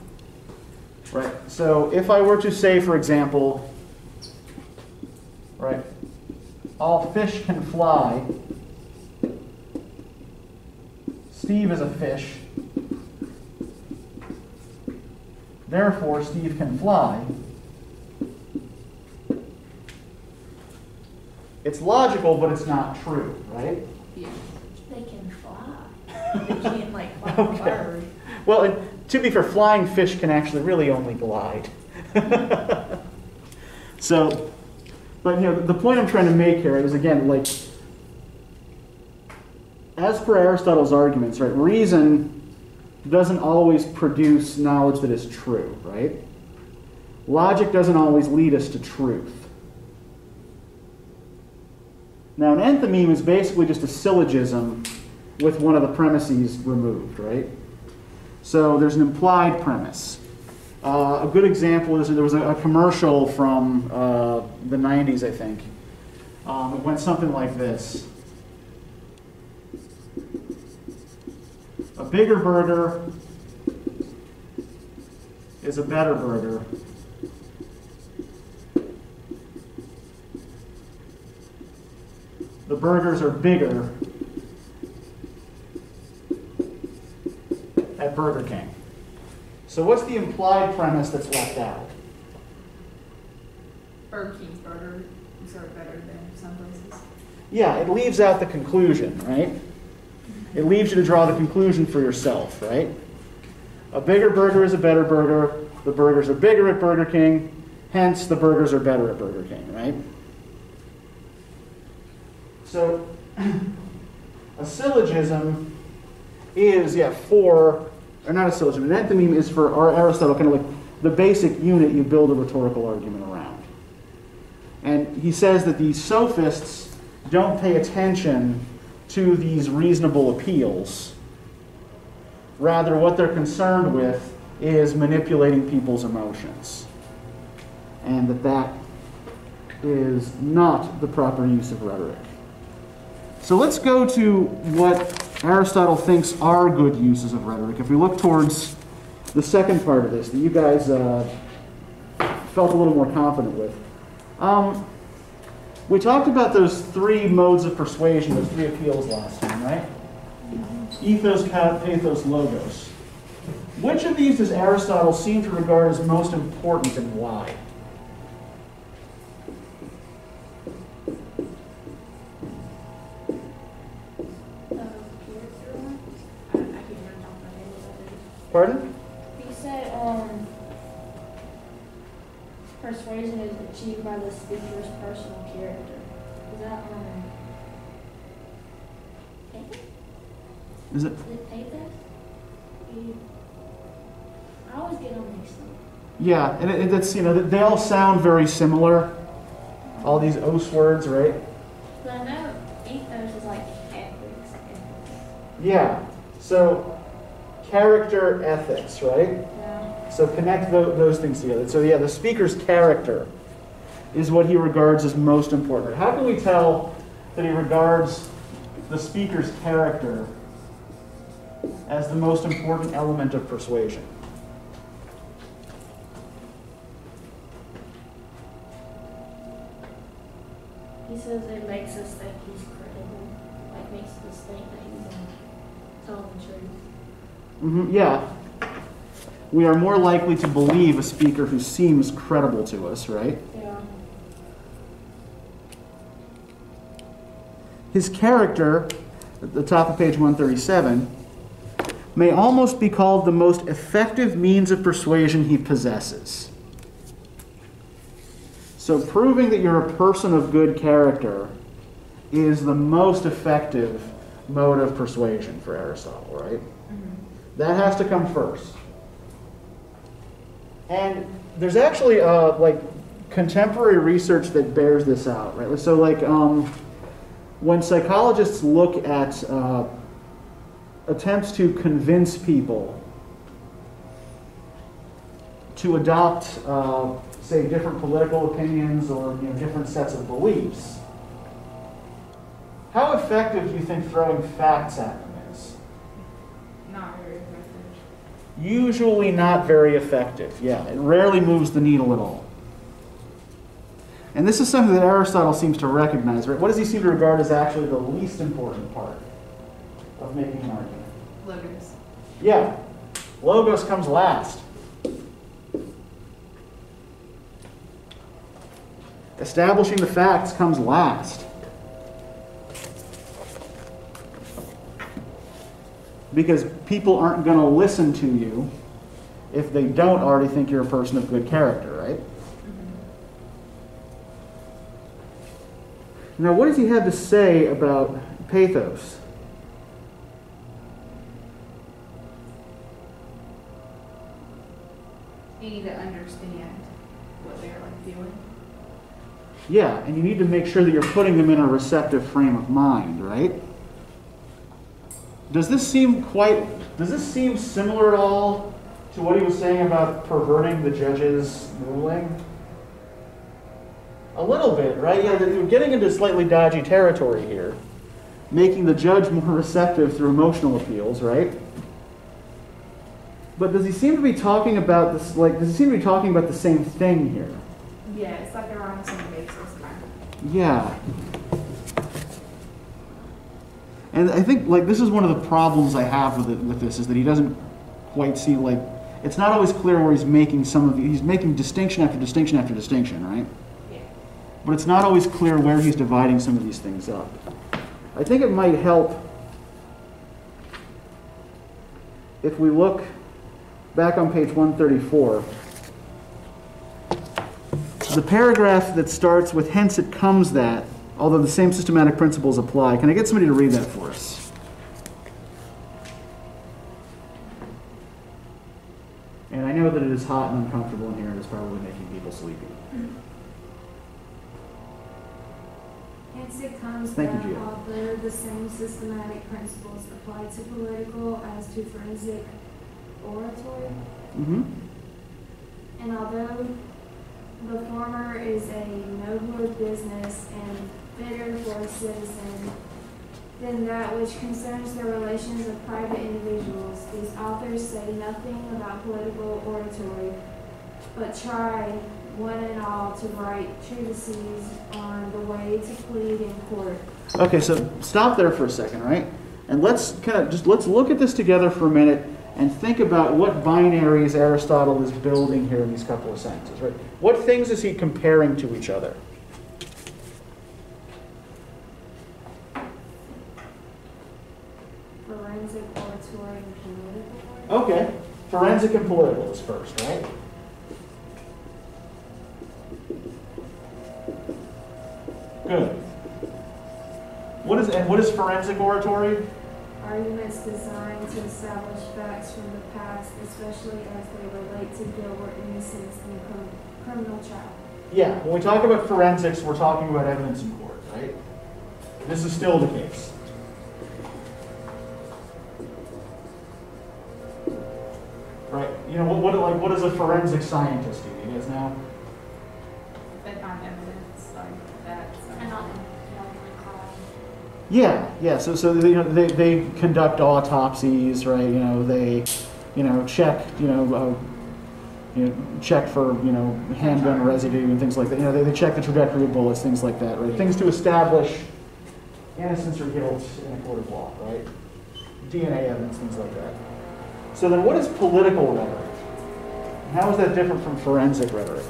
Right? So if I were to say, for example, right, all fish can fly, Steve is a fish. Therefore, Steve can fly. It's logical, but it's not true, right? Yeah. They can fly. They can't like fly a Okay. bird. Well, and to be fair, flying fish can actually really only glide. so, but you know, the point I'm trying to make here is again, like, as per Aristotle's arguments, right, reason doesn't always produce knowledge that is true, right? Logic doesn't always lead us to truth. Now, an enthymeme is basically just a syllogism with one of the premises removed, right? So there's an implied premise. Uh, a good example is there was a, a commercial from uh, the 90s, I think. Um, it went something like this A bigger burger is a better burger. The burgers are bigger at Burger King. So, what's the implied premise that's left out? Burger King's burger is sort of better than some places. Yeah, it leaves out the conclusion, right? It leaves you to draw the conclusion for yourself, right? A bigger burger is a better burger. The burgers are bigger at Burger King, hence the burgers are better at Burger King, right? So, a syllogism is, yeah, for, or not a syllogism, an enthymeme is for our Aristotle, kind of like the basic unit you build a rhetorical argument around. And he says that these sophists don't pay attention to these reasonable appeals. Rather, what they're concerned with is manipulating people's emotions. And that that is not the proper use of rhetoric. So let's go to what Aristotle thinks are good uses of rhetoric. If we look towards the second part of this that you guys uh, felt a little more confident with. Um, we talked about those three modes of persuasion, those three appeals last time, right? Ethos, pathos, logos. Which of these does Aristotle seem to regard as most important and why? Pardon? He said, um, persuasion is achieved by the speaker's personal character. Is that, um, pathos? Is it? Is it pathos? I always get them mixed up. Yeah, and it, it's, you know, they all sound very similar. All these os words, right? But I know ethos is like ethics. Yeah. So, character ethics, right? Yeah. So connect tho- those things together. So yeah, the speaker's character is what he regards as most important. How can we tell that he regards the speaker's character as the most important element of persuasion? He says it makes us think he's credible, like makes us think that he's telling the truth. Hmm yeah. We are more likely to believe a speaker who seems credible to us, right? Yeah. His character, at the top of page 137, may almost be called the most effective means of persuasion he possesses. So, proving that you're a person of good character is the most effective mode of persuasion for Aristotle, right? That has to come first. And there's actually uh, like contemporary research that bears this out, right? So, like, um, when psychologists look at uh, attempts to convince people to adopt, uh, say, different political opinions or you know, different sets of beliefs, how effective do you think throwing facts at them Usually not very effective. Yeah, it rarely moves the needle at all. And this is something that Aristotle seems to recognize, right? What does he seem to regard as actually the least important part of making an argument? Logos. Yeah, logos comes last. Establishing the facts comes last. Because people aren't going to listen to you if they don't already think you're a person of good character, right? Mm-hmm. Now, what does he have to say about pathos? You need to understand what they're like feeling. Yeah, and you need to make sure that you're putting them in a receptive frame of mind, right? Does this seem quite, does this seem similar at all to what he was saying about perverting the judge's ruling? A little bit, right? Yeah, you're getting into slightly dodgy territory here. Making the judge more receptive through emotional appeals, right? But does he seem to be talking about this, like, does he seem to be talking about the same thing here? Yeah, it's like they're on the same basis. Yeah. And I think like this is one of the problems I have with it, with this is that he doesn't quite see like it's not always clear where he's making some of he's making distinction after distinction after distinction, right? Yeah. But it's not always clear where he's dividing some of these things up. I think it might help if we look back on page 134. The paragraph that starts with hence it comes that, although the same systematic principles apply. Can I get somebody to read that for us? And I know that it is hot and uncomfortable in here and it's probably making people sleepy. Hence it comes Thank that you, although the same systematic principles apply to political as to forensic oratory, Mm-hmm. and although the former is a nobler business and fitter for a citizen than that which concerns the relations of private individuals, these authors say nothing about political oratory, but try one and all to write treatises on the way to plead in court. Okay, so stop there for a second, right? And let's kind of just let's look at this together for a minute and think about what binaries Aristotle is building here in these couple of sentences, right? What things is he comparing to each other? Forensic and political is first, right? Good. What is and what is forensic oratory? Arguments designed to establish facts from the past, especially as they relate to guilt or innocence in a criminal trial. Yeah, when we talk about forensics, we're talking about evidence in court, right? This is still the case. Right, you know, what, what, like, what does a forensic scientist do? You guys know? they find evidence like that. so- And not, not like. Yeah, yeah. So, so you know, they, they conduct autopsies, right? You know, they, you know, check, you know, uh, you know, check for, you know, handgun residue and things like that. You know, they, they check the trajectory of bullets, things like that, right? Things to establish innocence or guilt in a court of law, right? DNA evidence, things like that. So then, what is political rhetoric? How is that different from forensic rhetoric?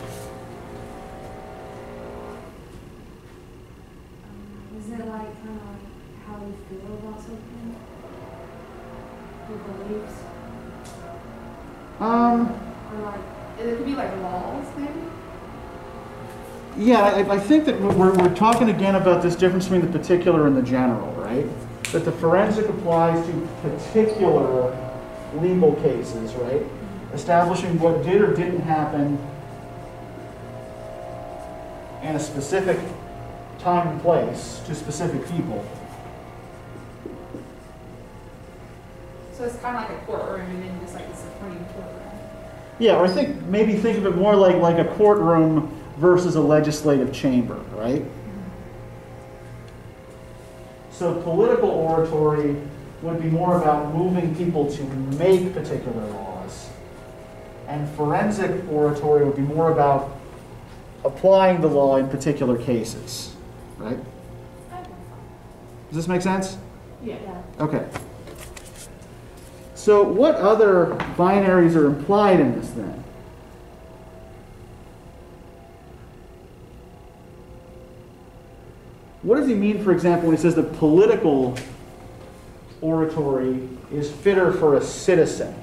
Um, Is it like of how you feel about something? Your beliefs? Um. Or like, It could be like laws, maybe? Yeah, I, I think that we're, we're talking again about this difference between the particular and the general, right? That the forensic applies to particular legal cases, right? Establishing what did or didn't happen in a specific time and place to specific people. So it's kind of like a courtroom and then just like the Supreme Courtroom. Yeah, or I think maybe think of it more like like a courtroom versus a legislative chamber, right? Mm-hmm. So political oratory would be more about moving people to make particular laws. And forensic oratory would be more about applying the law in particular cases, right? Does this make sense? Yeah. Okay. So what other binaries are implied in this then? What does he mean, for example, when he says that political oratory is fitter for a citizen?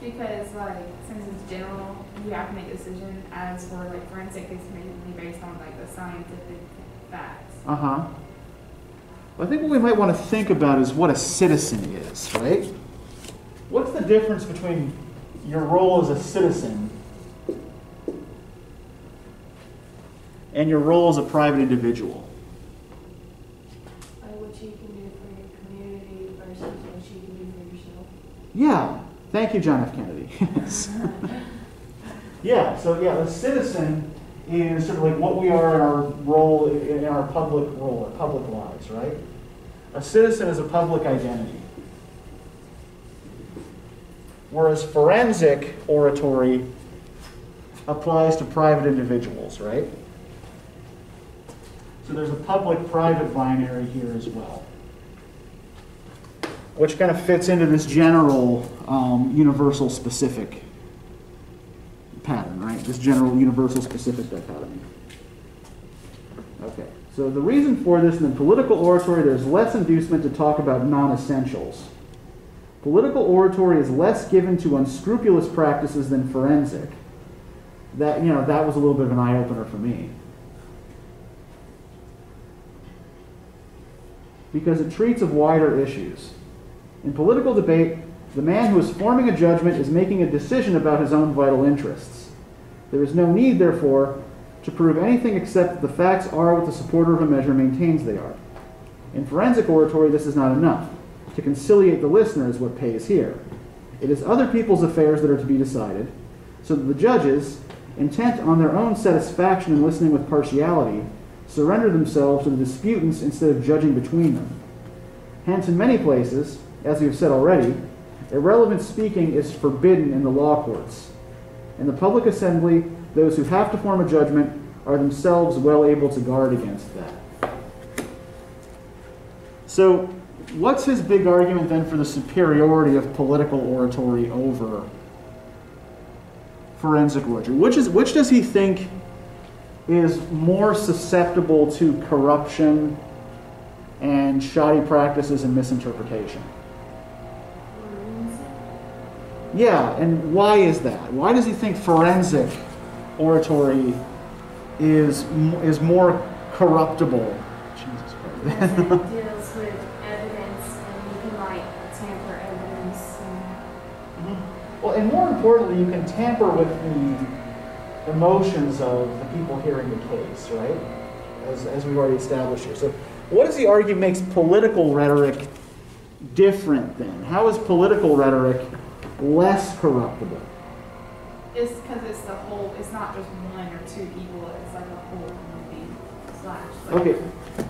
Because like, since it's general, you have to make a decision as for like forensic is mainly based on like the scientific facts. Uh huh. I think what we might want to think about is what a citizen is, right? What's the difference between your role as a citizen and your role as a private individual? Yeah. Thank you, John F. Kennedy. Yeah. So yeah, a citizen is sort of like what we are in our role in our public role, our public lives, right? A citizen is a public identity. Whereas forensic oratory applies to private individuals, right? So there's a public-private binary here as well which kind of fits into this general um, universal specific pattern, right? This general universal specific dichotomy. Okay, so the reason for this in political oratory, there's less inducement to talk about non essentials. Political oratory is less given to unscrupulous practices than forensic. That, you know, that was a little bit of an eye opener for me. Because it treats of wider issues. In political debate, the man who is forming a judgment is making a decision about his own vital interests. There is no need, therefore, to prove anything except that the facts are what the supporter of a measure maintains they are. In forensic oratory, this is not enough. To conciliate the listener is what pays here. It is other people's affairs that are to be decided, so that the judges, intent on their own satisfaction in listening with partiality, surrender themselves to the disputants instead of judging between them. Hence, in many places, as we have said already, irrelevant speaking is forbidden in the law courts. In the public assembly, those who have to form a judgment are themselves well able to guard against that. So, what's his big argument then for the superiority of political oratory over forensic oratory? Which, is, which does he think is more susceptible to corruption and shoddy practices and misinterpretation? Yeah, and why is that? Why does he think forensic oratory is is more corruptible? Jesus Christ. deals with evidence and you can like tamper evidence and mm-hmm. well, and more importantly, you can tamper with the emotions of the people hearing the case, right? As, as we've already established here. So, what does he argue makes political rhetoric different then? How is political rhetoric less corruptible? It's because it's the whole, it's not just one or two people, it's like a whole community slash. like- Okay,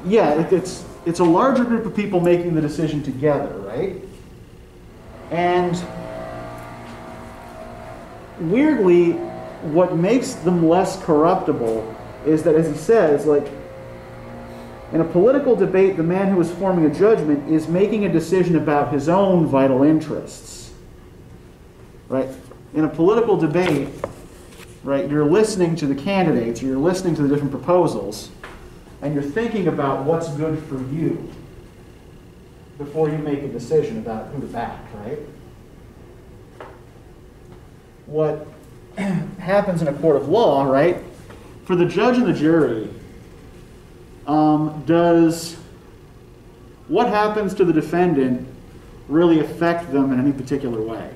yeah, it, it's, it's a larger group of people making the decision together, right? And weirdly, what makes them less corruptible is that, as he says, like, in a political debate, the man who is forming a judgment is making a decision about his own vital interests. Right? In a political debate, right, you're listening to the candidates, you're listening to the different proposals, and you're thinking about what's good for you before you make a decision about who to back, right? What happens in a court of law, right? For the judge and the jury, um, does what happens to the defendant really affect them in any particular way?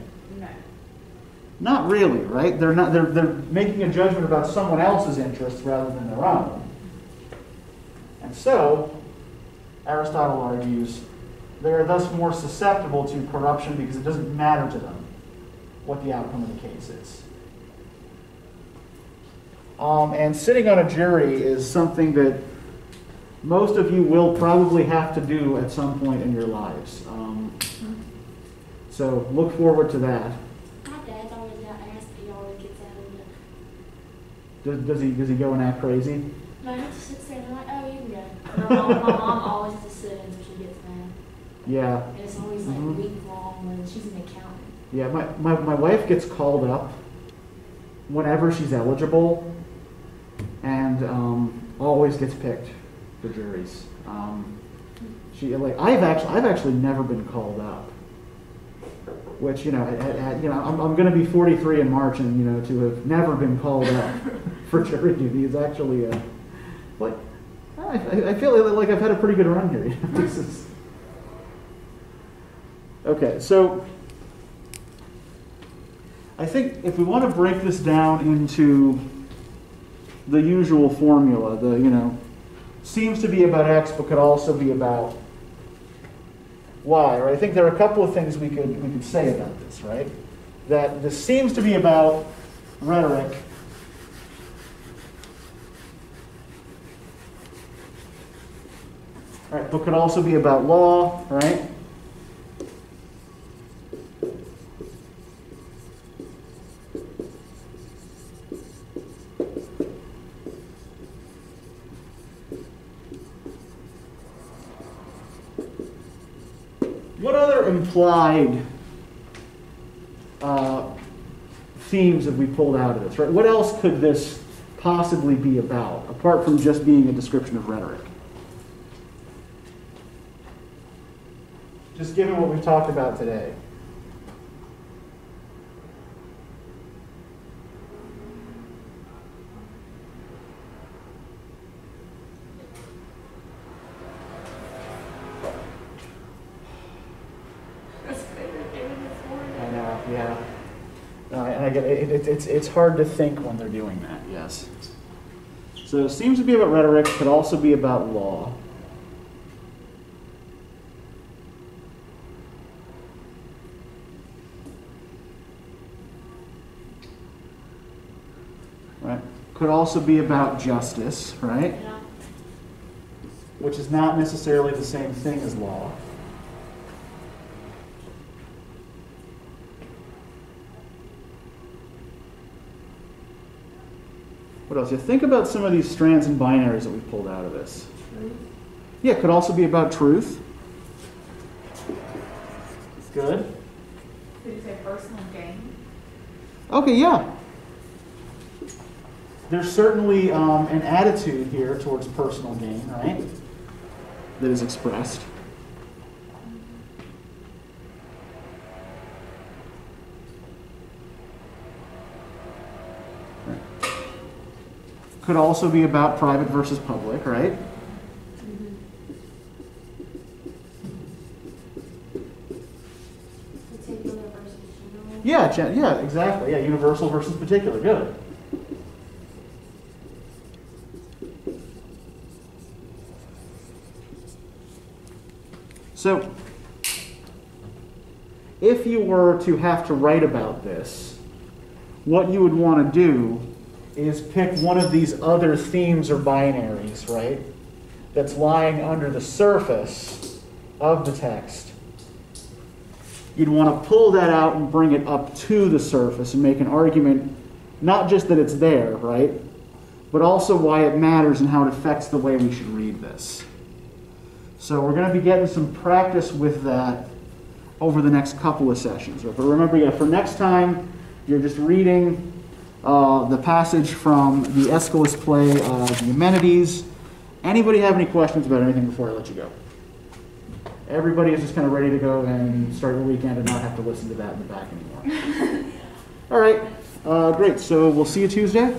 No. Not really, right? They're not. They're they're making a judgment about someone else's interests rather than their own. And so, Aristotle argues, they are thus more susceptible to corruption because it doesn't matter to them what the outcome of the case is. Um, and sitting on a jury is something that most of you will probably have to do at some point in your lives. Um, so look forward to that. My dad's always got asked, but he always gets out of it. Does, does he does he go and act crazy? No, he just sits there and like, oh, you can go. My mom, my mom always has to sit until she gets mad. Yeah, And it's always like Mhm. a week long when she's an accountant. yeah. My, my, my wife gets called up whenever she's eligible, and um, always gets picked for juries. Um, she like I've actually I've actually never been called up. Which you know, at, at, you know, I'm, I'm going to be 43 in March, and you know, to have never been called up duty is actually a, like I, I I feel like I've had a pretty good run here. this is okay. So I think if we want to break this down into the usual formula, the you know, seems to be about X, but could also be about Y, right? I think there are a couple of things we could we could say about this, right? That this seems to be about rhetoric. Right, but could also be about law, right? What other implied uh, themes have we pulled out of this? Right? What else could this possibly be about, apart from just being a description of rhetoric? Just given what we've talked about today. I know, yeah. No, and I get it, it's it's hard to think when they're doing that. Yes. So it seems to be about rhetoric, could also be about law. Right. Could also be about justice, right? Yeah. Which is not necessarily the same thing as law. What else? Yeah, think about some of these strands and binaries that we pulled out of this. Yeah, it could also be about truth. Good. Did you say personal gain? Okay, yeah. There's certainly um, an attitude here towards personal gain, right? That is expressed. Right. Could also be about private versus public, right? Particular versus general. Yeah, yeah, exactly. Yeah, universal versus particular. Good. So, if you were to have to write about this, what you would want to do is pick one of these other themes or binaries, right? That's lying under the surface of the text. You'd want to pull that out and bring it up to the surface and make an argument, not just that it's there, right? But also why it matters and how it affects the way we should read this. So we're going to be getting some practice with that over the next couple of sessions. But remember, yeah, for next time, you're just reading uh, the passage from the Aeschylus play of the Eumenides. Anybody have any questions about anything before I let you go? Everybody is just kind of ready to go and start the weekend and not have to listen to that in the back anymore. All right, uh, great. So we'll see you Tuesday.